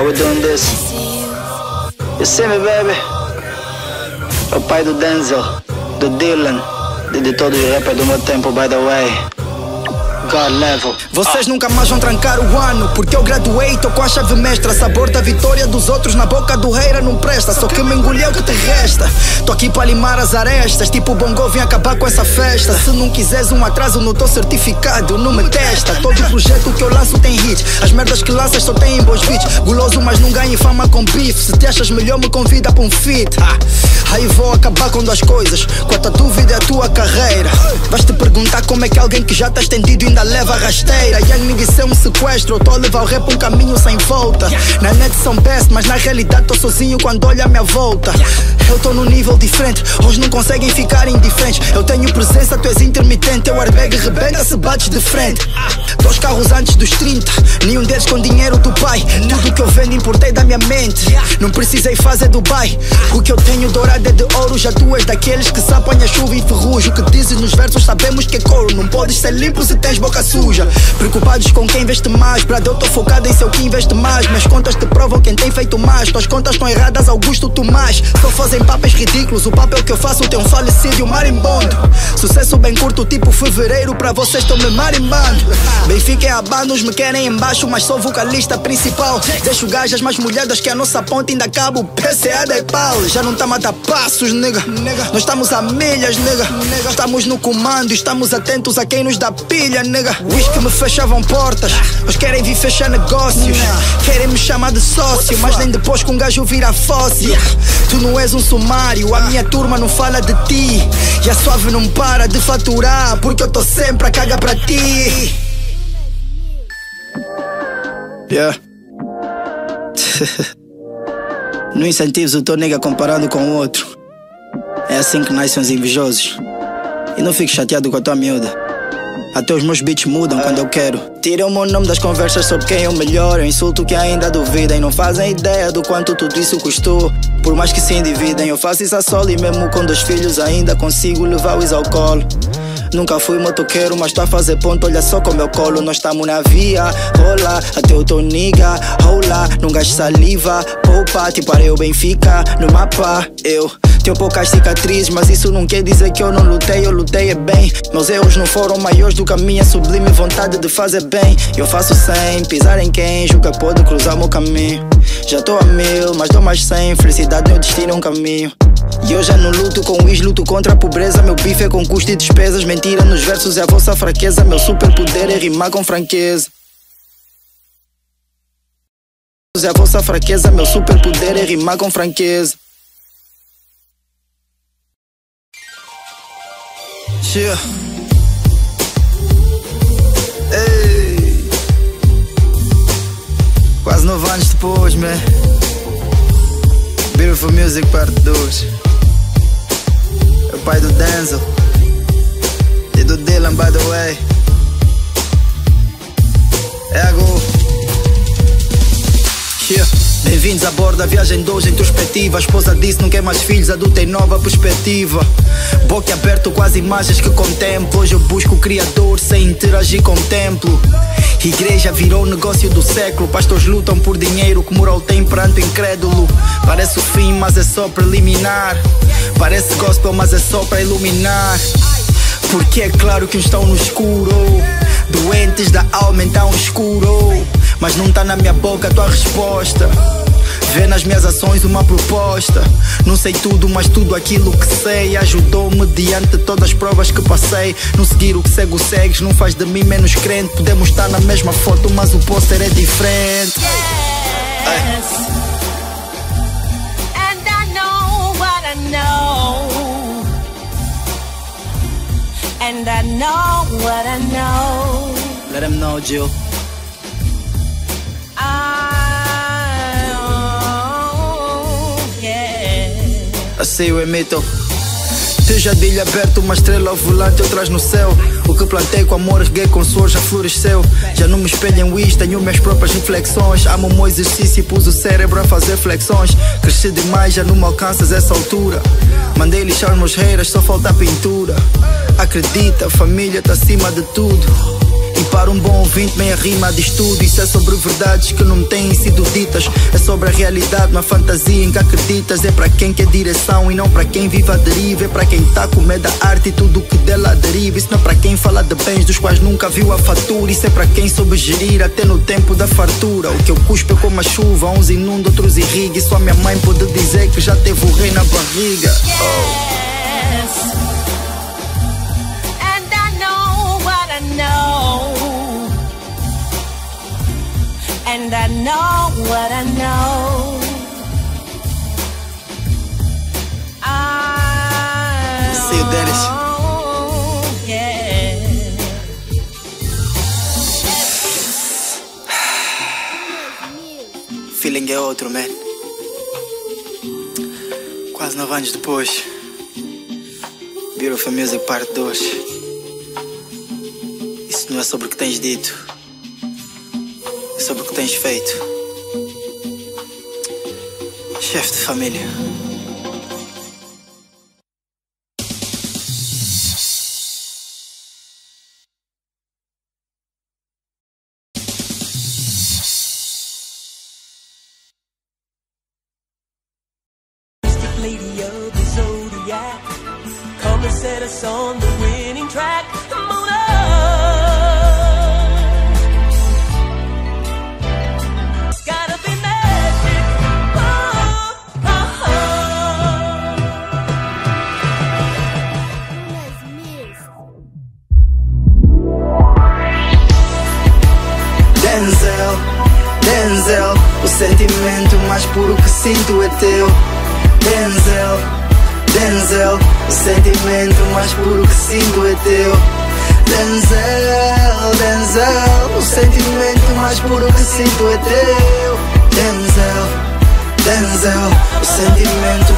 How we doing this? You see me, baby? O pai do Denzel, do Dylan, de, de todos os rappers do meu tempo, by the way. God level. Vocês nunca mais vão trancar o ano Porque eu graduei, tô com a chave mestra Sabor da vitória dos outros na boca do reira não presta Só que me engoliu o que te resta. Tô aqui para limar as arestas Tipo bongo, vim acabar com essa festa. Se não quiseres um atraso no teu certificado Não me testa. Todo projeto que eu lanço tem hit As merdas que lanças só tem bons beats. Guloso mas não ganho fama com bife Se te achas melhor me convida para um feat ah, Aí vou acabar com duas coisas. Com a dúvida e a tua carreira. Vais te perguntar como é que alguém que já tá estendido ainda leva a rasteira. Young nigga isso é um sequestro Eu tô a levar o rap um caminho sem volta. Na net são best, mas na realidade tô sozinho quando olho à minha volta. Eu tô num nível diferente, hoje não conseguem ficar indiferentes. Eu tenho presença, tu és intermitente. Teu airbag rebenta se bates de frente. Dois carros antes dos 30, nenhum deles com dinheiro do pai. Tudo que eu vendo importei da minha mente. Não precisei fazer Dubai. O que eu tenho dourado é de ouro Já tu és daqueles que se apanha chuva e ferrugem. O que dizes nos versos sabemos que é couro. Não podes ser limpo se tens boca suja. Preocupados com quem investe mais Brad, eu tô focado em seu que investe mais. Minhas contas te provam quem tem feito mais. Tuas contas estão erradas, Augusto Tomás Só fazem papéis ridículos. O papel que eu faço tem um falecido marimbondo. Sucesso bem curto, tipo fevereiro Pra vocês estão me marimbando. Benfica é abandos, me querem embaixo Mas sou vocalista principal. Deixo gajas mais molhadas que a nossa ponte Ainda cabo PCA da pau. Já não tá a matar passos, nega. Nós estamos a milhas, nega. Estamos no comando, estamos atentos a quem nos dá pilha, nega. Whisky me fechavam portas Mas querem vir fechar negócios. Querem me chamar de sócio Mas nem depois que um gajo vira fóssil. Tu não és um sumário A minha turma não fala de ti. E a suave não para de faturar Porque eu tô sempre a cagar pra ti. Yeah Não incentives o teu nega comparando com o outro É assim que nascem os invejosos E não fiques chateado com a tua miúda até os meus beats mudam quando eu quero. Tiram o meu nome das conversas sobre quem eu melhor. Eu insulto que ainda duvidem. Não fazem ideia do quanto tudo isso custou. Por mais que se endividem, eu faço isso a solo. E mesmo com dois filhos, ainda consigo levar-os ao colo. Nunca fui motoqueiro, mas tô a fazer ponto. Olha só como eu colo. Nós estamos na via, rola. Até eu tô niga, rola. Não gasto saliva, poupa. Tipo eu Benfica no mapa. Eu tenho poucas cicatrizes, mas isso não quer dizer que eu não lutei. Eu lutei é bem. Meus erros não foram maiores do que a minha sublime vontade de fazer bem. Eu faço sem pisar em quem julga pode cruzar meu caminho. Já tô a mil, mas dou mais cem. Felicidade, meu destino é um caminho. E eu já não luto com isso, luto contra a pobreza. Meu bife é com custo e despesas. Mentira nos versos é a vossa fraqueza. Meu superpoder é rimar com franqueza. É a vossa fraqueza. Meu superpoder é rimar com franqueza. Yeah. Ei. Quase nove anos depois, man. Beautiful Music Parte 2. É o pai do Denzel. E do Dylan, by the way. É a Go. Yeah. Bem-vindos a bordo da viagem de hoje introspectiva. A esposa disse: Não quer mais filhos, adulta em nova perspectiva. Boca aberto com as imagens que contemplo. Hoje eu busco o Criador sem interagir com o templo. Igreja virou negócio do século. Pastores lutam por dinheiro que moral tem perante o incrédulo. Parece o fim, mas é só preliminar. Parece gospel, mas é só para iluminar. Porque é claro que uns estão no escuro. Doentes da alma então escuro. Mas não tá na minha boca a tua resposta. Vê nas minhas ações uma proposta. Não sei tudo, mas tudo aquilo que sei ajudou-me diante de todas as provas que passei. Não seguir o que cego segues não faz de mim menos crente. Podemos estar na mesma foto, mas o pôster é diferente. Yes. And I know what I know. And I know what I know. Let him know, Jill. Assim eu emito. Seja dilha aberto, uma estrela ao volante eu traz no céu. O que plantei com amor erguei com suor já floresceu. Já não me espelho em Wish, tenho minhas próprias reflexões. Amo o meu exercício e pus o cérebro a fazer flexões. Cresci demais, já não me alcanças essa altura. Mandei lixar meus haters, só falta pintura. Acredita, família tá acima de tudo. E para um bom ouvinte, meia rima diz tudo. Isso é sobre verdades que não têm sido ditas. É sobre a realidade, uma fantasia em que acreditas. É para quem quer direção e não para quem vive a deriva. É para quem tá com medo da arte e tudo que dela deriva. Isso não é para quem fala de bens dos quais nunca viu a fatura. Isso é para quem soube gerir até no tempo da fartura. O que eu cuspo é como a chuva, uns inunda, outros irriga. E só minha mãe pode dizer que já teve o rei na barriga. Oh. And I know what I know. I See you, Dennis. Yeah. Feeling é outro, man. Quase nove anos depois. Beautiful Music Parte 2. Isso não é sobre o que tens dito sobre o que tens feito. Chefe de família.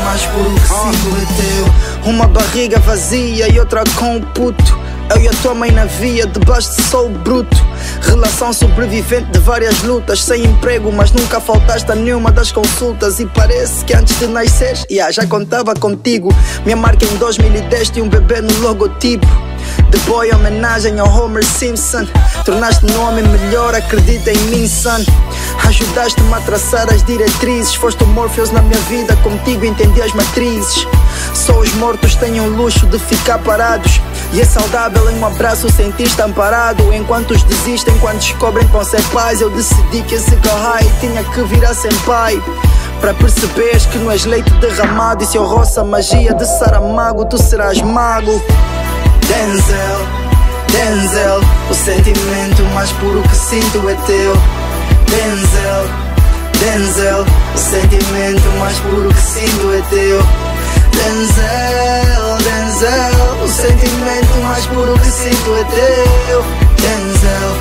Sentimento mais puro que sinto é teu. Uma barriga vazia e outra com o puto. Eu e a tua mãe na via, debaixo de sol bruto. Relação sobrevivente de várias lutas Sem emprego, mas nunca faltaste a nenhuma das consultas. E parece que antes de nasceres, yeah, já contava contigo. Minha marca em 2010 tinha um bebê no logotipo The Boy homenagem ao Homer Simpson. Tornaste-me um homem melhor, acredita em mim, son. Ajudaste-me a traçar as diretrizes. Foste o Morpheus na minha vida, contigo entendi as matrizes. Só os mortos têm o luxo de ficar parados. E é saudável em um abraço sentir-te amparado. Enquanto os desistem quando descobrem vão ser pais Eu decidi que esse Kahai tinha que virar sem pai. Para perceberes que não és leite derramado E se eu roço a magia de Saramago, tu serás mago Denzel, Denzel O sentimento mais puro que sinto é teu. Denzel, Denzel O sentimento mais puro que sinto é teu. Denzel, Denzel O sentimento mais puro que sinto é teu. Denzel,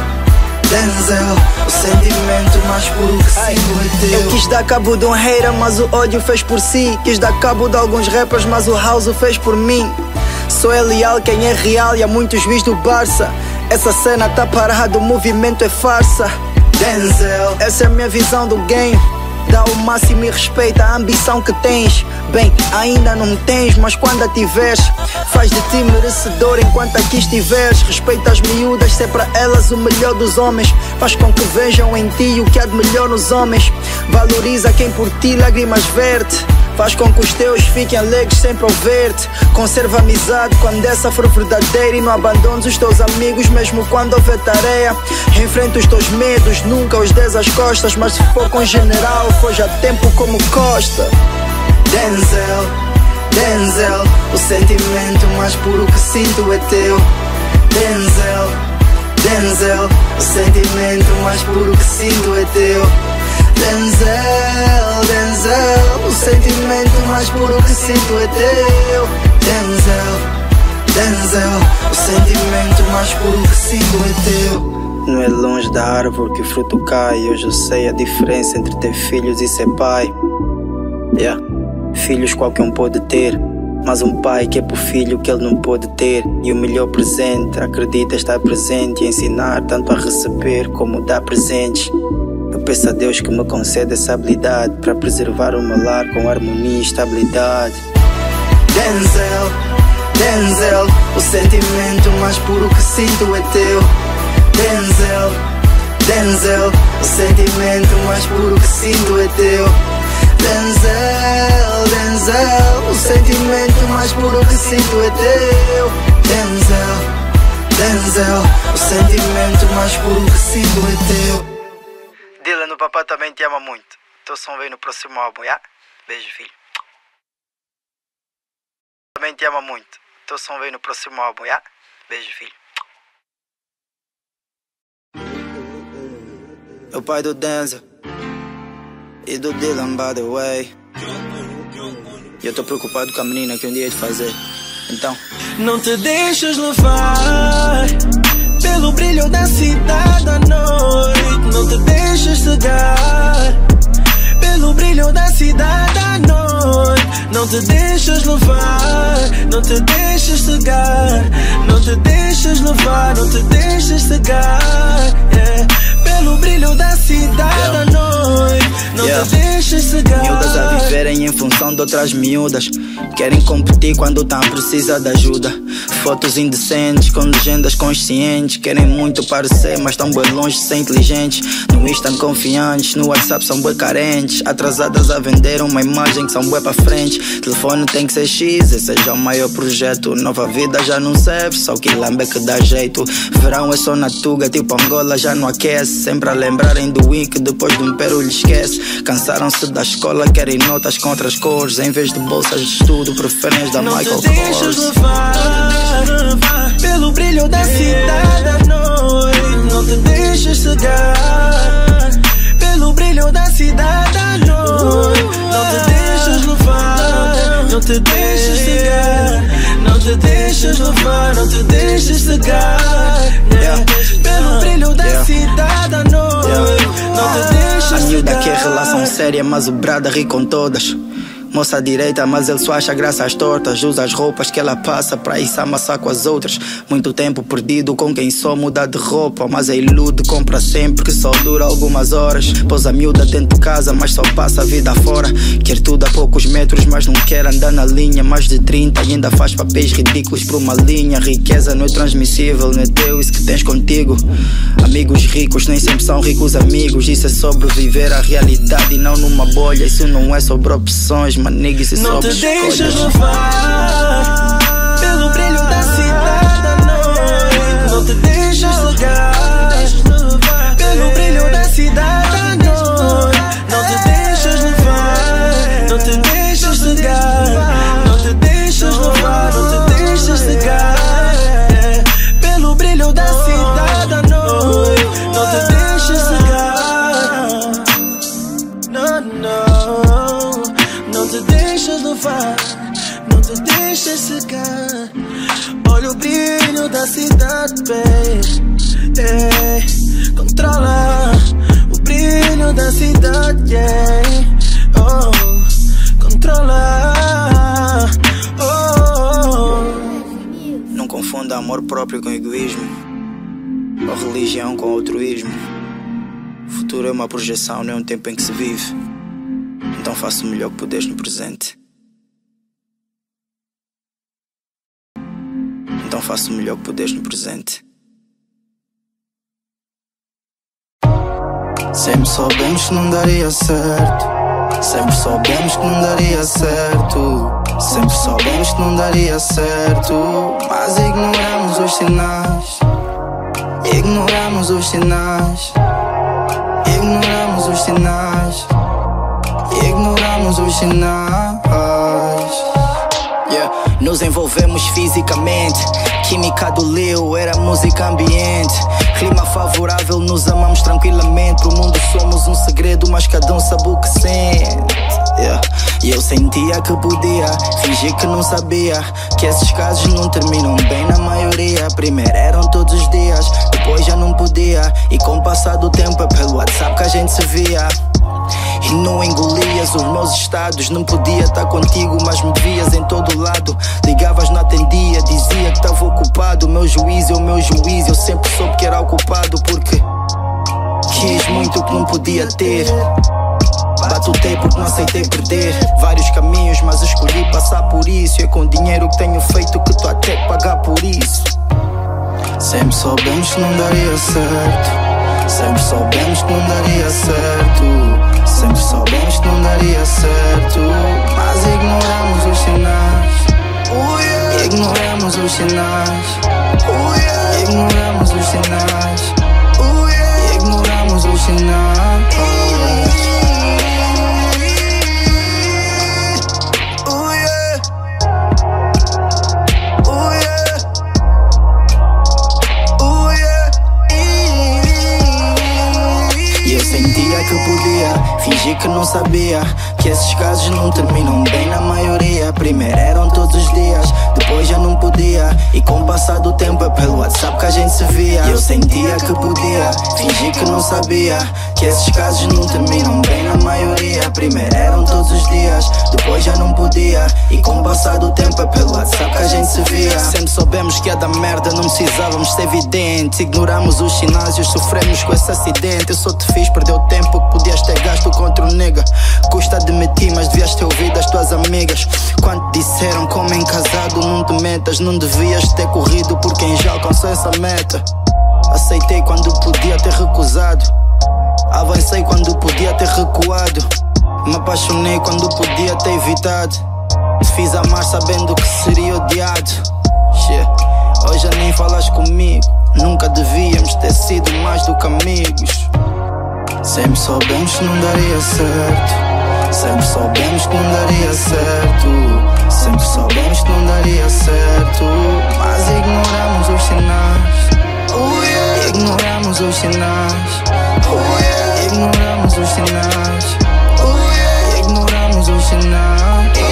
Denzel O sentimento mais puro que sinto é teu. Eu quis dar cabo de um hater, mas o ódio fez por si. Quis dar cabo de alguns rappers, mas o house fez por mim Sou é leal quem é real e há muitos juiz do Barça Essa cena tá parada, o movimento é farsa Denzel, essa é a minha visão do game Dá o máximo e respeita a ambição que tens. Bem, ainda não tens, mas quando a tiveres, faz de ti merecedor enquanto aqui estiveres. Respeita as miúdas, é para elas o melhor dos homens. Faz com que vejam em ti o que há de melhor nos homens. Valoriza quem por ti lágrimas verte. Faz com que os teus fiquem alegres sempre ao ver-te. Conserva amizade quando essa for verdadeira e não abandones os teus amigos mesmo quando houver tarefa. Enfrenta os teus medos, nunca os des as costas. Mas se for com general, foge a tempo como Costa. Denzel, Denzel, o sentimento mais puro que sinto é teu. Denzel, Denzel, o sentimento mais puro que sinto é teu. Denzel, Denzel O sentimento mais puro que sinto é teu Denzel, Denzel O sentimento mais puro que sinto é teu não é longe da árvore que o fruto cai. Hoje eu sei a diferença entre ter filhos e ser pai. Yeah. Filhos qualquer um pode ter, mas um pai que é pro filho que ele não pode ter. E o melhor presente, acredita estar presente e ensinar tanto a receber como dar presentes. Eu peço a Deus que me conceda essa habilidade para preservar o meu lar com harmonia e estabilidade. Denzel, Denzel, o sentimento mais puro que sinto é teu. Denzel, Denzel, o sentimento mais puro que sinto é teu. Denzel, Denzel, o sentimento mais puro que sinto é teu. Denzel, Denzel, o sentimento mais puro que sinto é teu. Dylan, o papá também te ama muito. Teu som vem no próximo álbum, já? Beijo, filho. Também te ama muito. Teu som vem no próximo álbum, já? Beijo, filho. É o pai do Denzel e do Dylan, by the way. E eu tô preocupado com a menina que um dia hei de fazer. Então, Não te deixes levar pelo brilho da cidade à noite. Não te deixes cegar pelo brilho da cidade à noite. Não te deixes levar, não te deixes cegar. Não te deixes levar, não te deixes cegar. yeah. Pelo brilho da cidade à noite. Não Yeah. te deixes cegar. miúdas a viverem em função de outras miúdas. Querem competir quando tá precisa de ajuda. Fotos indecentes com legendas conscientes. Querem muito parecer, mas tão bem longe de ser inteligentes. No Insta confiantes, no WhatsApp são bem carentes. Atrasadas a vender uma imagem que são bem para frente. Telefone tem que ser X, esse é já o maior projeto. Nova vida já não serve, só que lambe que dá jeito. Verão é só na tuga, tipo Angola já não aquece. Sempre a lembrarem do wiki, depois de um peru lhe esquece. Cansaram-se da escola, querem notas com outras cores. Em vez de bolsas de estudo, preferem as da Não Michael te deixes levar pelo brilho da cidade à noite. Não te deixes cegar pelo brilho da cidade à noite. Não te deixes levar, não te deixes cegar. Não te deixes levar, não te deixes cegar. Yeah. Pelo brilho da Yeah. cidade relação séria, mas o brada ri com todas. Moça direita, mas ele só acha graça às tortas. Usa as roupas que ela passa pra ir com as outras. Muito tempo perdido com quem só muda de roupa. Mas a ilude compra sempre que só dura algumas horas. Pôs a miúda dentro de casa, mas só passa a vida fora. Quer tudo a poucos metros, mas não quer andar na linha. Mais de 30 e ainda faz papéis ridículos por uma linha. Riqueza não é transmissível, não é teu isso que tens contigo. Amigos ricos nem sempre são ricos amigos. Isso é sobreviver à realidade e não numa bolha. Isso não é sobre opções, manig, isso é Não te escolhas. levar pelo brilho da cidade à noite. Não te deixes cegar pelo brilho da cidade te deixes cegar. Olha o brilho da cidade, babe. Yeah. Controla o brilho da cidade, yeah. Oh, controla. Oh. Não confunda amor próprio com egoísmo, ou religião com altruísmo. O futuro é uma projeção, não é um tempo em que se vive. Então faça o melhor que puderes no presente. Então faça o melhor que puderes no presente. Sempre soubemos que não daria certo. Sempre soubemos que não daria certo. Sempre soubemos que não daria certo. Mas ignoramos os sinais. Ignoramos os sinais. Ignoramos os sinais. Ignoramos os sinais. Yeah. Nos envolvemos fisicamente. Química do Leo era música ambiente. Clima favorável, nos amamos tranquilamente. Pro mundo somos um segredo, mas cada um sabe o que sente. Yeah. E eu sentia que podia fingir que não sabia. Que esses casos não terminam bem na maioria. Primeiro eram todos os dias, depois já não podia. E com o passar do tempo é pelo WhatsApp que a gente se via. Não engolias os meus estados. Não podia estar contigo, mas me vias em todo lado. Ligavas, não atendia, dizia que estava ocupado. Meu juízo é o meu juízo. Eu sempre soube que era o culpado porque quis muito que não podia ter. Batutei porque não aceitei perder Vários caminhos, mas escolhi passar por isso E é com dinheiro que tenho feito que tu até pagar por isso Sempre soubemos que não daria certo. Sempre soubemos que não daria certo. Sempre soubemos que não daria certo. Mas ignoramos os sinais. Ignoramos os sinais. Ignoramos os sinais. Ignoramos os sinais. Que não sabia que esses casos não terminam bem na maioria. Primeiro eram todos os dias, depois já não podia. E com o passar do tempo é pelo WhatsApp que a gente se via. Eu sentia que podia, fingi que não sabia que esses casos não terminam bem na maioria. Primeiro eram todos os dias, depois já não podia. E com o passar do tempo é pelo WhatsApp que a gente se via. Sempre soubemos que ia dar merda, não precisávamos ser evidentes. Ignoramos os sinais e sofremos com esse acidente. Eu só te fiz perder o tempo que podias ter gasto contra o nega. Custa admitir, mas devias ter ouvido as tuas amigas. Quando disseram como em casado não te metas, não devias ter corrido por quem já alcançou essa meta. Aceitei quando podia ter recusado. Avancei quando podia ter recuado. Me apaixonei quando podia ter evitado. Fiz amar sabendo que seria odiado. Shit. Hoje nem falas comigo. Nunca devíamos ter sido mais do que amigos. Sempre soubemos que não daria certo. Sempre soubemos que não daria certo. Sempre soubemos que não daria certo. Mas ignoramos os sinais. Os sinais. Ignoramos os sinais. Ignoramos os sinais. É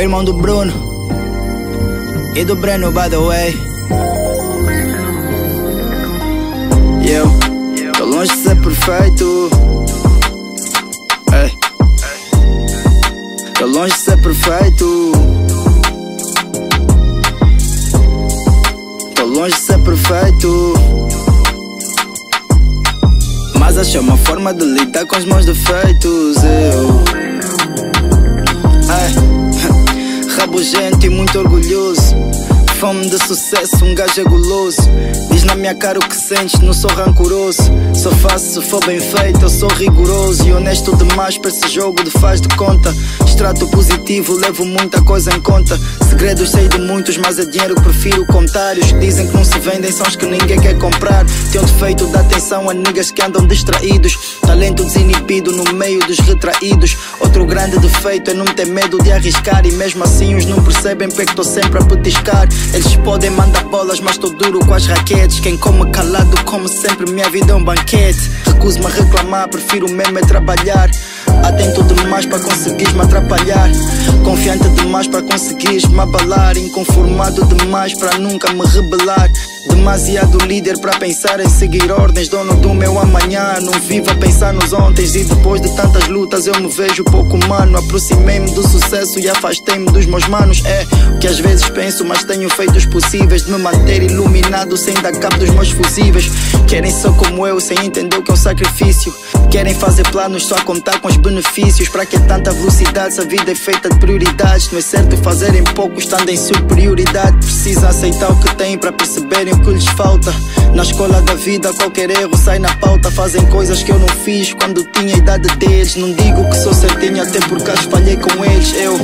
o irmão do Bruno e do Breno, by the way. E eu tô longe de ser perfeito. Ei. Tô longe de ser perfeito. Tô longe de ser perfeito. Mas achei uma forma de lidar com os meus defeitos. Eu. Ei rabugento e muito orgulhoso. Fome de sucesso, um gajo é guloso. Diz na minha cara o que sentes, não sou rancoroso. Só faço se for bem feito, eu sou rigoroso e honesto demais para esse jogo de faz de conta. Extrato positivo, levo muita coisa em conta. Segredos sei de muitos, mas é dinheiro que prefiro contar. Os que dizem que não se vendem são os que ninguém quer comprar. Um defeito da atenção a niggas que andam distraídos. Talento desinibido no meio dos retraídos. Outro grande defeito é não ter medo de arriscar. E mesmo assim os não percebem porque estou sempre a petiscar. Eles podem mandar bolas, mas estou duro com as raquetes. Quem come calado, come sempre, minha vida é um banquete. Recuso-me a reclamar, prefiro mesmo é trabalhar. Atento demais para conseguires me atrapalhar. Confiante demais para conseguires me abalar. Inconformado demais para nunca me rebelar. Demasiado líder para pensar em seguir ordens. Dono do meu amanhã, não vivo a pensar nos ontens. E depois de tantas lutas eu me vejo pouco humano. Aproximei-me do sucesso e afastei-me dos meus manos. É o que às vezes penso, mas tenho feitos possíveis de me manter iluminado sem dar cabo dos meus fusíveis. Querem ser como eu, sem entender o que é um sacrifício. Querem fazer planos só a contar com os benefícios. Para que tanta velocidade se a vida é feita de prioridades? Não é certo fazerem pouco estando em superioridade. Precisa aceitar o que têm para perceberem que lhes falta. Na escola da vida, qualquer erro sai na pauta. Fazem coisas que eu não fiz quando tinha a idade deles. Não digo que sou certinho, até porque as falhei com eles. Eu.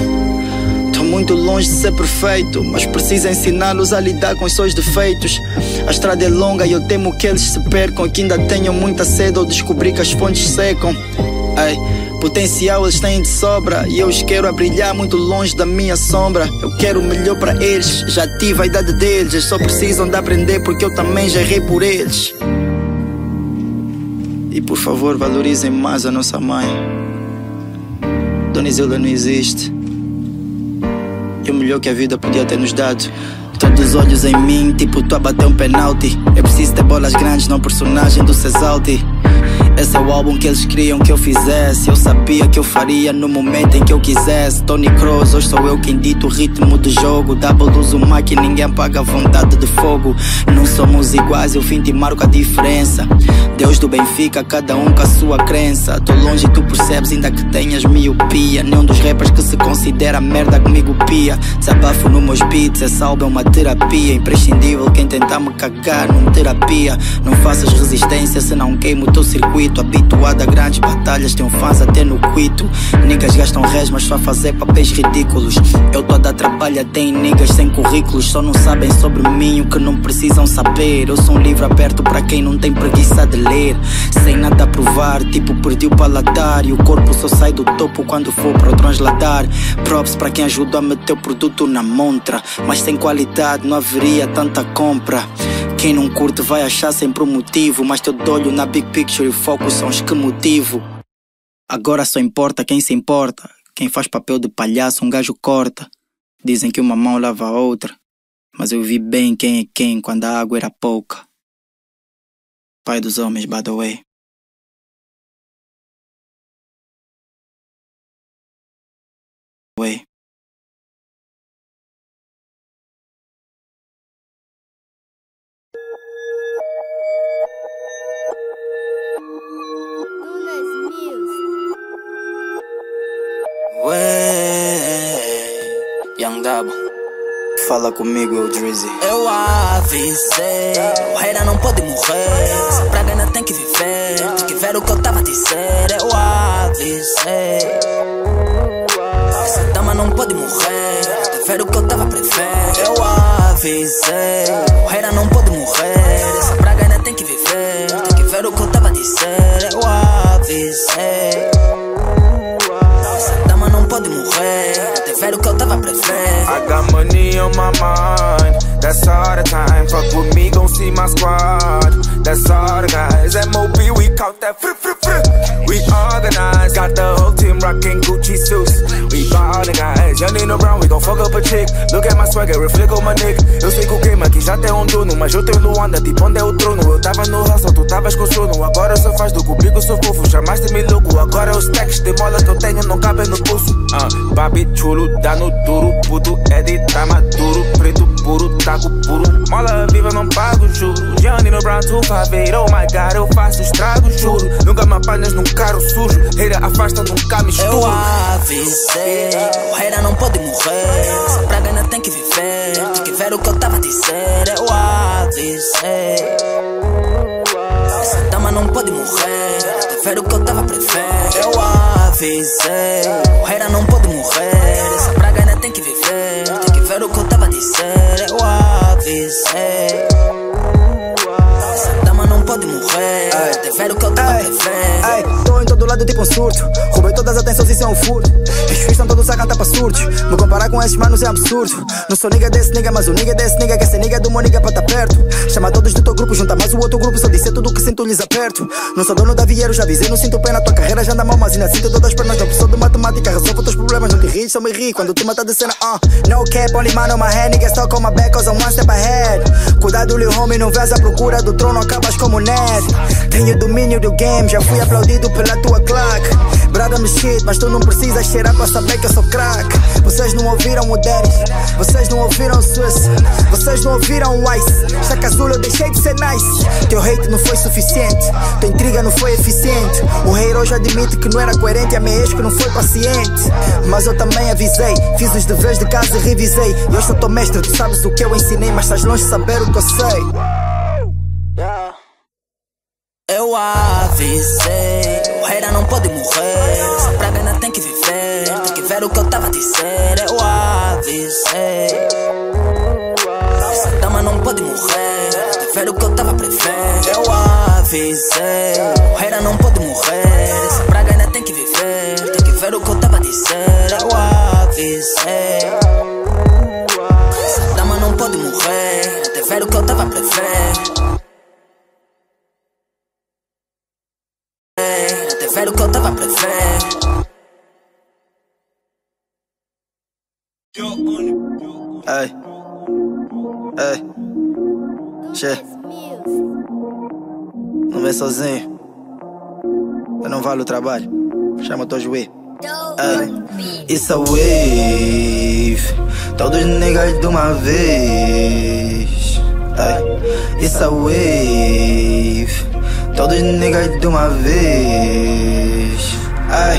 Tô muito longe de ser perfeito, mas preciso ensiná-los a lidar com os seus defeitos. A estrada é longa e eu temo que eles se percam, que ainda tenham muita sede ou descobrir que as fontes secam. Potencial eles têm de sobra e eu os quero a brilhar muito longe da minha sombra. Eu quero o melhor para eles, já tive a idade deles, eles só precisam de aprender porque eu também já errei por eles. E por favor, valorizem mais a nossa mãe. Dona Isilda não existe. E o melhor que a vida podia ter nos dado. Todos os olhos em mim, tipo tu a bater um penalti. Eu preciso ter bolas grandes, não personagem do Cesalte. Esse é o álbum que eles queriam que eu fizesse. Eu sabia que eu faria no momento em que eu quisesse. Tony Kroos, hoje sou eu quem dito o ritmo do jogo. Double do Zuma que ninguém apaga a vontade de fogo. Não somos iguais, eu fim te marco a diferença. Deus do Benfica, cada um com a sua crença. Tô longe e tu percebes, ainda que tenhas miopia. Nenhum dos rappers que se considera merda comigo pia. Desabafo no meus beats, essa álbum é uma terapia. Imprescindível quem tentar me cagar numa terapia. Não faças resistência se não queimo o teu circuito. Habituado a grandes batalhas, tenho fãs até no quito. Niggas gastam resmas só a fazer papéis ridículos. Eu tô a dar trabalho até em niggas sem currículos. Só não sabem sobre mim o que não precisam saber. Eu sou um livro aberto para quem não tem preguiça de ler. Sem nada a provar, tipo perdi o paladar. E o corpo só sai do topo quando for para o transladar. Props para quem ajudou a meter o produto na montra. Mas sem qualidade não haveria tanta compra. Quem não curte vai achar sempre um motivo, mas teu olho na big picture e foco são os que motivo. Agora só importa quem se importa. Quem faz papel de palhaço, um gajo corta. Dizem que uma mão lava a outra, mas eu vi bem quem é quem quando a água era pouca. Pai dos homens, by the way. Way. Dabo. Fala comigo, eu Drizzy. Eu avisei, o reira não pode morrer. Essa praga ainda tem que viver. Tem que ver o que eu tava a dizer. Eu avisei. Essa dama não pode morrer. Tem que ver o que eu tava a prever. Eu avisei, o reira não pode morrer. Essa praga ainda tem que viver. Tem que ver o que eu tava a dizer. Eu avisei. Ver o que eu tava a prever. I got money on my mind. That's all the time. Fuck with me, gon' see my squad. That's all the guys. MOB, we count that fr fr fr. We organized. Got the whole team rocking Gucci suits. We ballin' guys. Young Nino Brown, we gon' fuck up a chick. Look at my swagger, reflect on my nigga. Eu sei que o game aqui já tem um dono. Mas eu tenho Luanda, tipo onde é o trono. Eu tava no hustle, tu tavas com sono. Agora só faz do comigo, sou fofo. Chamaste-me louco. Agora os stacks de mola que eu tenho não cabem no pulso. Ah, babi chulo, dá no duro. Puto é de maduro. Preto puro, taco puro. Mola viva, não pago juro. Young Nino Brown, tu faveiro. Oh my god, eu faço estrago, juro. Nunca me apanhas num carro sujo. Reira afasta, nunca me Eu avisei, o reira não pode morrer. Essa praga ainda tem que viver. Tem que ver o que eu tava a dizer. Eu avisei. Não pode morrer. Ver o que eu tava a prever. Eu avisei, reira não pode morrer. Essa praga ainda tem que viver. Tem que ver o que eu tava a dizer. Eu avisei. Essa dama não pode morrer. Ver o que eu tava a todo lado tipo um surto. Roubei todas as atenções, isso é um furto. Fios estão todos a cantar pra surtos. Me comparar com esses manos é absurdo. Não sou nigga desse nigga, mas o nigga desse nigga. Quer ser nigga do meu nigga pra tá perto. Chama todos do teu grupo, junta mais o outro grupo. Só disser tudo que sinto lhes aperto. Não sou dono da Vieiro, já avisei, não sinto pena. Tua carreira já anda mal, mas ainda sinto todas as pernas. Não preciso de matemática, resolvo teus problemas. Não te ris, só me ri quando tu mata de cena. Uh. No cap, only man on my head. Niggas talk on my back, cause I'm one step ahead. Cuidado, Lil Homie, não vês a procura do trono, acabas como Ned. Tenho domínio do game, já fui aplaudido pela tua claque. Brada me shit, mas tu não precisas cheirar pra saber que eu sou crack. Vocês não ouviram o Daddy, vocês não ouviram o Swiss, vocês não ouviram o Ice. Chaca azul, eu deixei de ser nice. Teu hate não foi suficiente, tua intriga não foi eficiente. O rei hoje admite que não era coerente, a minha ex que não foi paciente. Mas eu também avisei, fiz os deveres de casa e revisei. E hoje eu tô mestre, tu sabes o que eu ensinei, mas estás longe de saber o que eu sei. Eu avisei. O rei não pode morrer. Se praga ainda tem que viver. Tem que ver o que eu tava a dizer. Eu avisei. Essa dama não pode morrer. Tem que ver o que eu tava a prever. Eu avisei. O rei não pode morrer. Se praga ainda tem que viver. Tem que ver o que eu tava a dizer. Eu avisei. Essa dama não pode morrer. Tem que ver o que eu tava a prever. Ei, ei, che. Não vem sozinho. Eu não vale o trabalho. Chama teu juiz. Ei, it's a wave. Todos niggas de uma vez. Ei, it's a wave. Todos niggas de uma vez. Ai,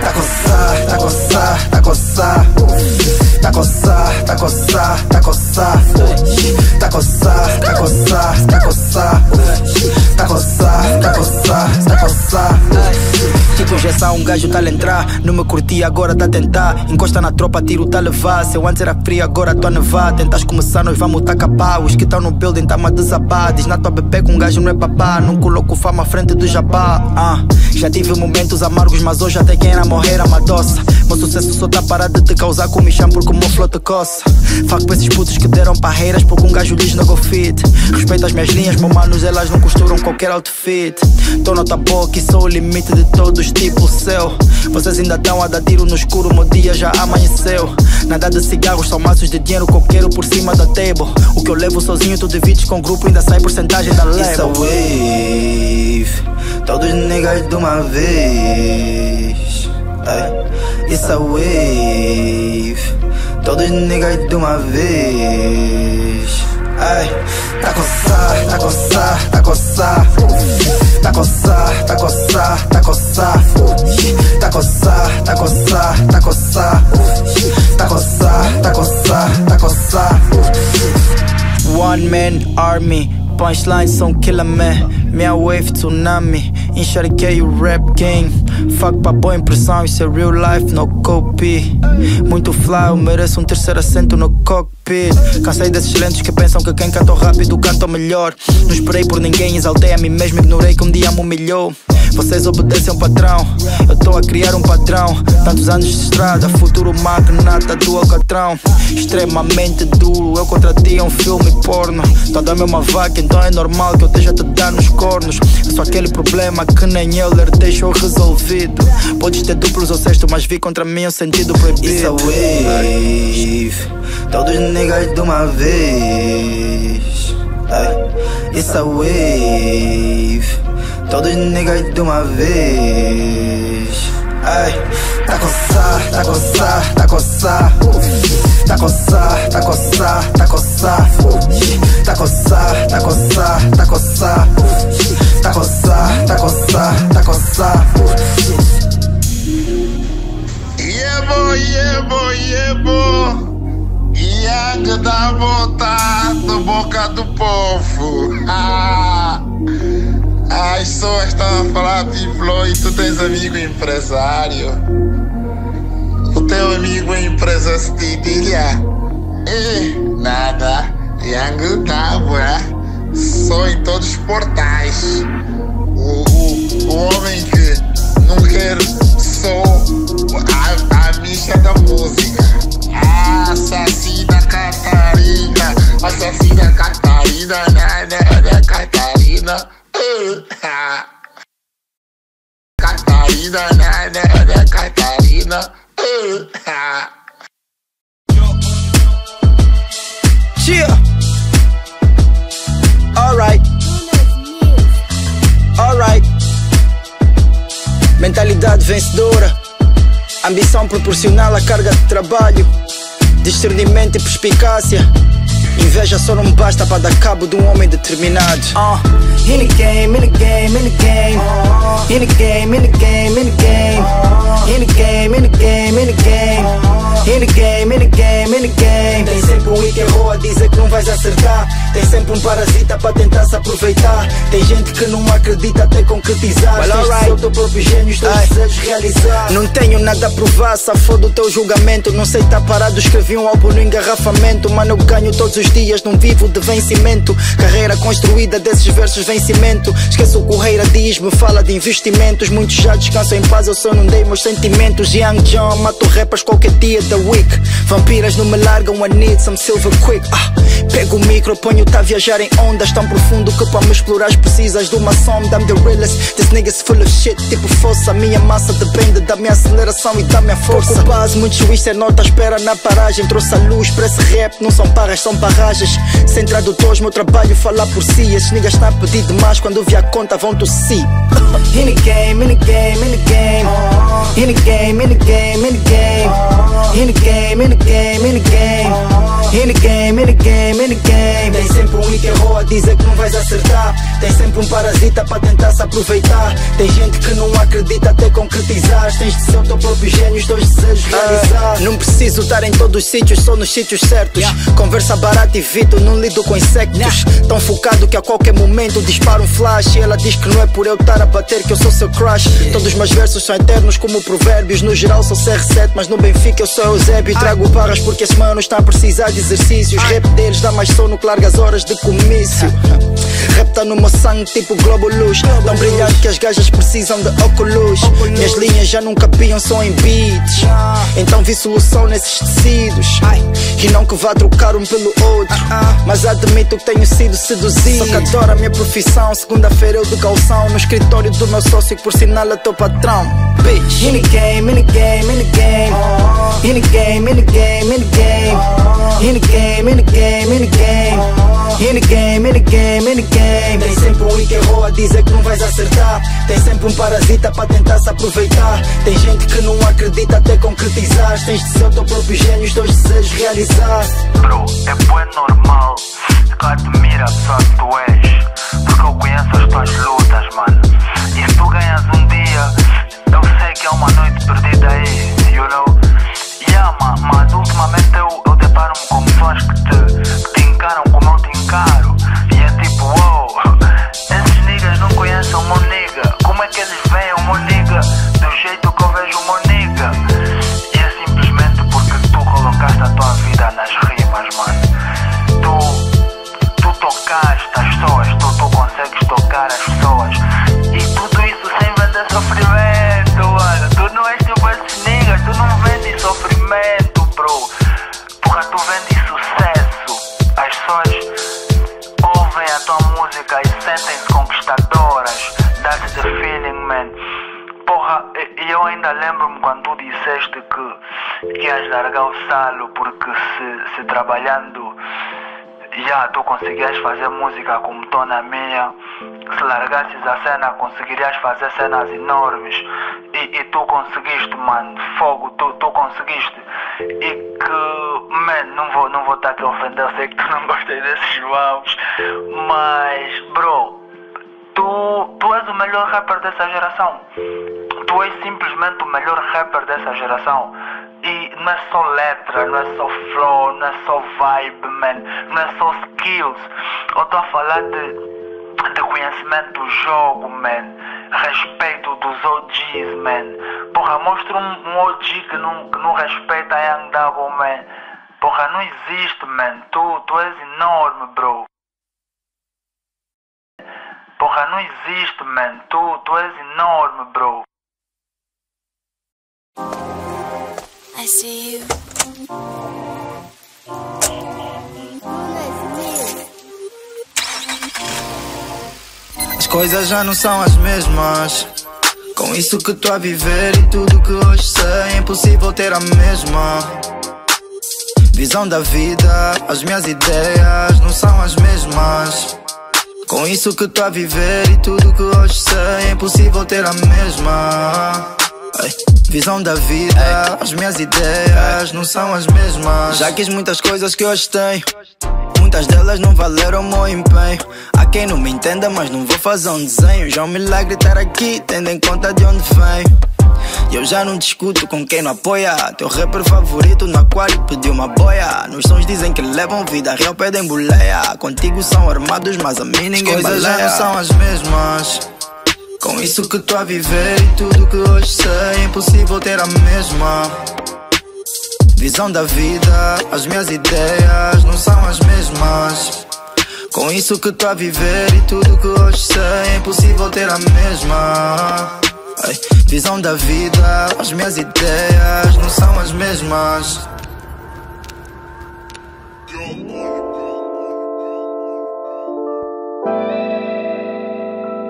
tá coçar, tá coçar, coçar. Tá coçar, tá coçar, tá coçar. Tá coçar, tá coçar, tá coçar. Tá coçar, tá coçar, tá coçar. Tipo injeção, um gajo tá a entrar. Não me curti, agora tá a tentar. Encosta na tropa, tiro tá a levar. Se eu antes era frio, agora tô a nevar. Tentas começar, nós vamos tá acabar. Os que estão no building tá-me a desabar. Diz na tua bebê com um gajo não é babá. Não coloco fama à frente do jabá. Ah, já tive momentos amargos, mas hoje até quem era morrer a Meu sucesso só tá parado de te causar com michão porque o meu flow te coça. Fuck pra esses putos que deram parreiras porque um gajo diz no go fit. Respeita as minhas linhas, meu manos, elas não costuram qualquer outfit. Tô nota boca e sou o limite de todos, tipo o céu. Vocês ainda estão a dar tiro no escuro, meu dia já amanheceu. Nada de cigarros, são maços de dinheiro coqueiro por cima da table. O que eu levo sozinho, tu divides com grupo, ainda sai porcentagem da level. It's a wave, todos niggas de uma vez. It's a wave, todos niggas de uma vez. Ai, tá coçar, tá coçar, tá coçar. Tá coçar, tá coçar, tá coçar. Tá coçar, tá coçar, tá coçar. Tá coçar, tá coçar, tá coçar. One man army, punchlines são killer man. Minha wave tsunami, encharquei o rap game. Fuck pra boa impressão, isso é real life, no copy. Muito fly, eu mereço um terceiro assento no cockpit. Cansei desses lentos que pensam que quem canta rápido canta melhor. Não esperei por ninguém, exaltei a mim mesmo, ignorei que um dia me humilhou. Vocês obedecem ao patrão, eu tô a criar um padrão. Tantos anos de estrada, futuro magnata do Alcatrão. Extremamente duro, eu contra ti é um filme porno. Toda a mesma vaca, então é normal que eu esteja a te dar nos cornos. É só aquele problema que nem Euler deixou resolvido. Podes ter duplos ou sexto, mas vi contra mim o sentido proibido. It's a wave, todos niggas de uma vez. It's a wave, todos niggas de uma vez. Ai, tá coçar, tá coçar, tá coçar. Tá coçar, tá coçar, tá coçar. Tá coçar, tá coçar, tá coçar. Tá coçar, tá coçar, tá coçar. Yebo, yebo, yebo. Yang da vontade, boca do povo. Ah, as pessoas estão a falar de flow e tu tens amigo empresário. O teu amigo é empresa cedilha. E nada, Yang da boa. Só em todos os portais. O, o, o homem que não quer só a, a micha da música. Assassina Catarina, assassina Catarina, nada, né, Catarina. Catarina, nada, né, Catarina. Yeah. Alright. Alright. Mentalidade vencedora. Ambição proporcional à carga de trabalho. Discernimento e perspicácia. Inveja só não basta para dar cabo de um homem determinado. Uh. In the game, in the game, in the game. In the game, in the game, in the game. In the game, in the game, Tem sempre um parasita para tentar se aproveitar. Tem gente que não acredita até concretizar. Well, Tens ser o teu próprio gênio, os teus desejos realizar. Não tenho nada a provar, safou do teu julgamento. Não sei tá parado, escrevi um álbum no engarrafamento. Mano, eu ganho todos os dias, não vivo de vencimento. Carreira construída desses versos, vencimento. Esqueço o Correira diz, me fala de investimentos. Muitos já descansam em paz, eu só não dei meus sentimentos. Young John, mato rappers qualquer dia da week. Vampiras não me largam, I need some silver quick. Ah, pego o micro, ponho-te a viajar em ondas tão profundo que para me explorar precisas de uma sonda. I'm the realest, this nigga's full of shit, tipo força. Minha massa depende da minha aceleração e da minha força. Pouco base, muitos twister nota espera na paragem. Trouxe a luz para esse rap, não são parras, são barragens. Sem tradutores, meu trabalho falar por si. Esses niggas estão a pedir demais, quando vi a conta vão tossir. In the game, in the game, in the game. In the game, in the game, in the game. In the game, in the game, in the game. In the game, in the game, in the game. Tem sempre um que errou a dizer que não vais acertar. Tem sempre um parasita para tentar se aproveitar. Tem gente que não acredita até concretizar. Tens de ser o teu próprio gênio, os teus desejos realizar. Não preciso estar em todos os sítios, só nos sítios certos. Conversa barata e Vito, não lido com insectos. Tão focado que a qualquer momento dispara um flash. E ela diz que não é por eu estar a bater que eu sou seu crush. Todos os meus versos são eternos como provérbios. No geral sou CR7, mas no Benfica eu sou Eusébio. Trago barras porque esse mano está a precisar de exercícios. Rap deles dá mais sono que largas horas de comício. Rap tá no meu sangue tipo Globo Luz. Tão brilhante que as gajas precisam de óculos. Minhas linhas já nunca cabiam só em beats. Então vi solução nesses tecidos. E não que vá trocar um pelo outro. Mas admito que tenho sido seduzido. Só que adoro a minha profissão. Segunda-feira eu do calção. No escritório do meu sócio, por sinal é teu patrão. Bitch. In the game, in the game, in the game. In the game, in the game, in the game. In the game, in the game, in the game. In the game, in the game, in the game. Tem sempre um que errou a dizer que não vais acertar. Tem sempre um parasita para tentar se aproveitar. Tem gente que não acredita até concretizar. Tens de ser o teu próprio gênio, os teus desejos realizar. Bro, é bué normal que eu admiro que ias largar o salo porque se, se trabalhando já tu conseguias fazer música como estou na minha se largasses a cena conseguirias fazer cenas enormes e, e tu conseguiste mano fogo tu, tu conseguiste e que man não vou não vou estar aqui a ofender eu sei que tu não gostas desses vamos mas bro tu, tu és o melhor rapper dessa geração. Tu és simplesmente o melhor rapper dessa geração. Não é só letra, não é só flow, não é só vibe, man. Não é só skills. Eu estou a falar de, de conhecimento do jogo, man. Respeito dos OGs, man. Porra, mostra um, um OG que não, que não respeita a Young Double, man. Porra, não existe, man. Tu, tu és enorme, bro. Porra, não existe, man. Tu, tu és enorme, bro. I see you. As coisas já não são as mesmas. Com isso que tô a viver e tudo que hoje sei, é impossível ter a mesma. Visão da vida, as minhas ideias não são as mesmas. Com isso que tô a viver e tudo que hoje sei, é impossível ter a mesma. Visão da vida, as minhas ideias não são as mesmas. Já quis muitas coisas que hoje tenho. Muitas delas não valeram o meu empenho. Há quem não me entenda, mas não vou fazer um desenho. Já é um milagre estar aqui, tendo em conta de onde venho. E eu já não discuto com quem não apoia. Teu rapper favorito no aquário pediu uma boia. Nos sons dizem que levam vida real, pedem boleia. Contigo são armados, mas a mim ninguém As coisas já não são as mesmas. Com isso que tô a viver e tudo que hoje sei, é impossível ter a mesma. Visão da vida, as minhas ideias não são as mesmas. Com isso que tô a viver e tudo que hoje sei, é impossível ter a mesma. Ai, visão da vida, as minhas ideias não são as mesmas.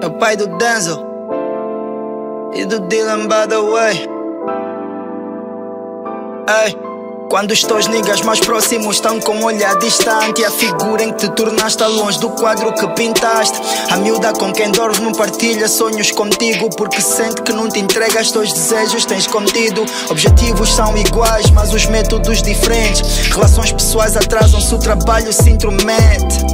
É o pai do Denzel e do Dylan, by the way. Ei. Quando os teus niggas mais próximos estão com um olhar distante A figura em que te tornaste longe do quadro que pintaste A miúda com quem dormes não partilha sonhos contigo Porque sente que não te entrega os teus desejos tens contido Objetivos são iguais, mas os métodos diferentes Relações pessoais atrasam-se, o trabalho se intromete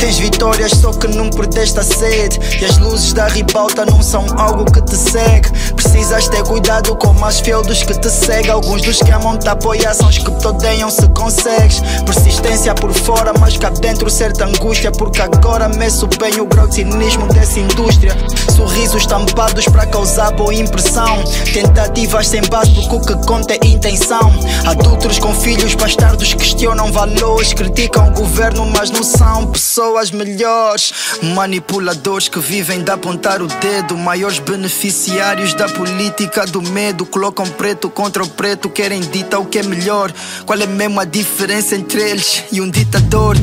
Tens vitórias, só que não perdeste a sede. E as luzes da ribalta não são algo que te segue. Precisas ter cuidado com mais fiel dos que te seguem. Alguns dos que amam te apoiar são os que te odeiam se consegues. Persistência por fora, mas cá dentro certa angústia. Porque agora meço bem o grau de cinismo dessa indústria. Sorrisos tampados para causar boa impressão. Tentativas sem base porque o que conta é intenção. Adultos com filhos bastardos questionam valores Criticam o governo mas não são pessoas melhores. Manipuladores que vivem de apontar o dedo. Maiores beneficiários da política do medo. Colocam preto contra o preto, querem ditar o que é melhor. Qual é mesmo a diferença entre eles e um ditador?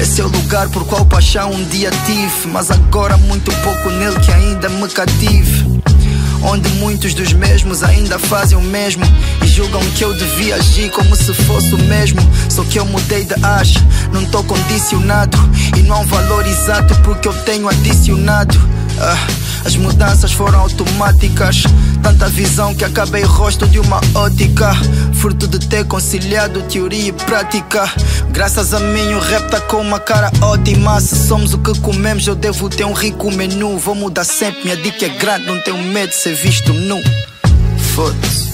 Esse é o lugar por qual paixão um dia tive Mas agora muito pouco nele que ainda me cative Onde muitos dos mesmos ainda fazem o mesmo E julgam que eu devia agir como se fosse o mesmo. Só que eu mudei de acha, não tô condicionado E não um valor exato porque eu tenho adicionado As mudanças foram automáticas. Tanta visão que acabei rosto de uma ótica. Fruto de ter conciliado teoria e prática. Graças a mim o rap tá com uma cara ótima. Se somos o que comemos eu devo ter um rico menu. Vou mudar sempre, minha dica é grande Não tenho medo de ser visto nu. Foda-se